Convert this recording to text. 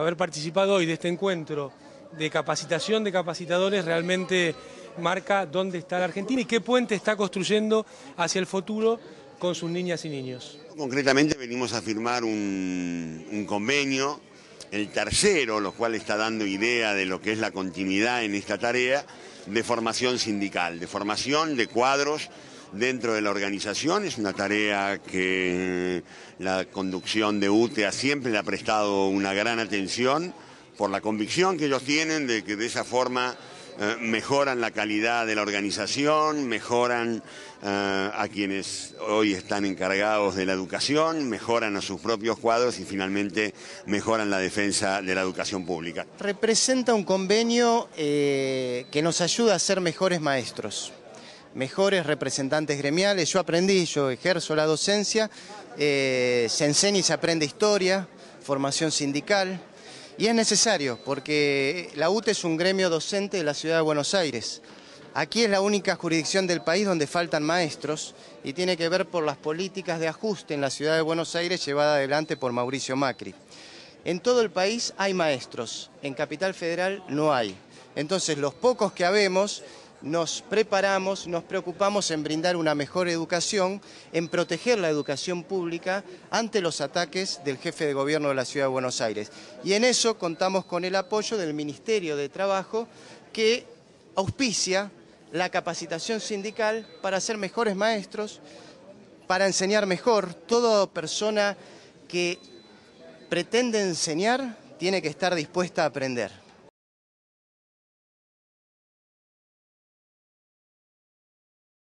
Haber participado hoy de este encuentro de capacitación de capacitadores realmente marca dónde está la Argentina y qué puente está construyendo hacia el futuro con sus niñas y niños. Concretamente venimos a firmar un, convenio, el tercero, lo cual está dando idea de lo que es la continuidad en esta tarea de formación sindical, de formación de cuadros dentro de la organización. Es una tarea que la conducción de UTEA siempre le ha prestado una gran atención por la convicción que ellos tienen de que de esa forma eh, mejoran la calidad de la organización, mejoran eh, a quienes hoy están encargados de la educación, mejoran a sus propios cuadros y finalmente mejoran la defensa de la educación pública. Representa un convenio eh, que nos ayuda a ser mejores maestros mejores representantes gremiales. Yo aprendí, yo ejerzo la docencia, eh, se enseña y se aprende historia, formación sindical, y es necesario porque la UTE es un gremio docente de la ciudad de Buenos Aires. Aquí es la única jurisdicción del país donde faltan maestros y tiene que ver por las políticas de ajuste en la ciudad de Buenos Aires llevada adelante por Mauricio Macri. En todo el país hay maestros, en Capital Federal no hay. Entonces los pocos que habemos nos preparamos, nos preocupamos en brindar una mejor educación, en proteger la educación pública ante los ataques del jefe de gobierno de la Ciudad de Buenos Aires. Y en eso contamos con el apoyo del Ministerio de Trabajo que auspicia la capacitación sindical para ser mejores maestros, para enseñar mejor. Toda persona que pretende enseñar tiene que estar dispuesta a aprender.